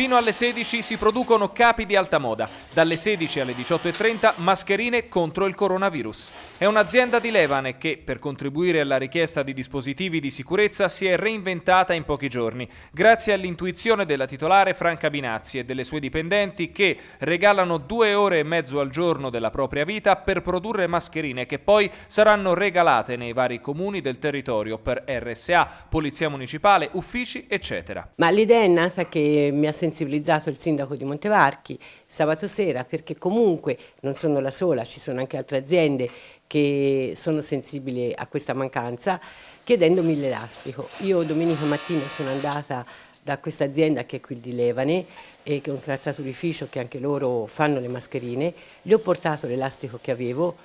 Fino alle 16 si producono capi di alta moda, dalle 16 alle 18.30 mascherine contro il coronavirus. È un'azienda di Levane che, per contribuire alla richiesta di dispositivi di sicurezza, si è reinventata in pochi giorni, grazie all'intuizione della titolare Franca Binazzi e delle sue dipendenti che regalano due ore e mezzo al giorno della propria vita per produrre mascherine che poi saranno regalate nei vari comuni del territorio per RSA, Polizia Municipale, uffici, eccetera. Ma l'idea è nata che mi ha sensibilizzato il sindaco di Montevarchi sabato sera perché comunque non sono la sola, ci sono anche altre aziende che sono sensibili a questa mancanza chiedendomi l'elastico. Io domenica mattina sono andata da questa azienda che è qui di Levane e che è un calzaturificio che anche loro fanno le mascherine, gli ho portato l'elastico che avevo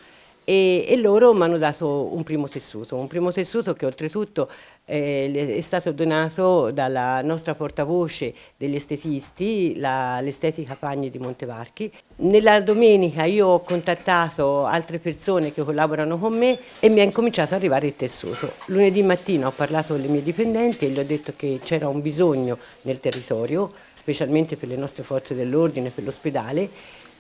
e, e loro mi hanno dato un primo tessuto, un primo tessuto che oltretutto eh, è stato donato dalla nostra portavoce degli estetisti, l'Estetica Pagni di Montevarchi. Nella domenica io ho contattato altre persone che collaborano con me e mi è incominciato ad arrivare il tessuto. Lunedì mattina ho parlato con le mie dipendenti e gli ho detto che c'era un bisogno nel territorio, specialmente per le nostre forze dell'ordine, per l'ospedale,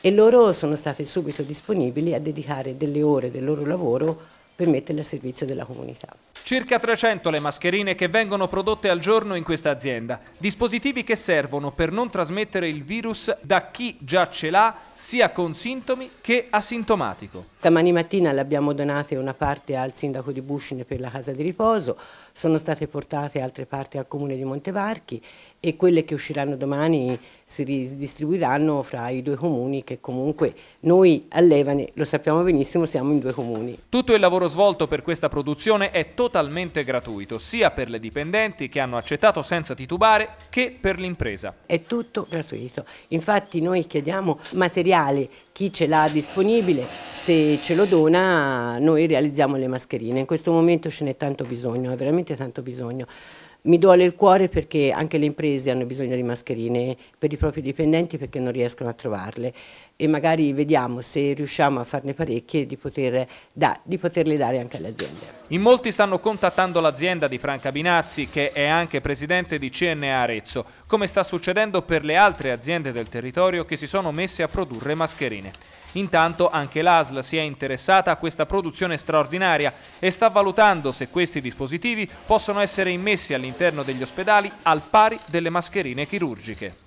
e loro sono state subito disponibili a dedicare delle ore del loro lavoro per metterle a servizio della comunità. Circa 300 le mascherine che vengono prodotte al giorno in questa azienda, dispositivi che servono per non trasmettere il virus da chi già ce l'ha, sia con sintomi che asintomatico. Stamani mattina le abbiamo donate una parte al sindaco di Buscine per la casa di riposo, sono state portate altre parti al comune di Montevarchi e quelle che usciranno domani si distribuiranno fra i due comuni che comunque noi a Levane, lo sappiamo benissimo, siamo in due comuni. Tutto il lavoro svolto per questa produzione è totalmente totalmente gratuito, sia per le dipendenti che hanno accettato senza titubare che per l'impresa. È tutto gratuito. Infatti noi chiediamo materiale, chi ce l'ha disponibile, se ce lo dona noi realizziamo le mascherine. In questo momento ce n'è tanto bisogno, è veramente tanto bisogno. Mi duole il cuore perché anche le imprese hanno bisogno di mascherine per i propri dipendenti perché non riescono a trovarle e magari vediamo se riusciamo a farne parecchie di, poter da, di poterle dare anche alle aziende. In molti stanno contattando l'azienda di Franca Binazzi che è anche presidente di CNA Arezzo, come sta succedendo per le altre aziende del territorio che si sono messe a produrre mascherine. Intanto anche l'ASL si è interessata a questa produzione straordinaria e sta valutando se questi dispositivi possono essere immessi all'interno degli ospedali al pari delle mascherine chirurgiche.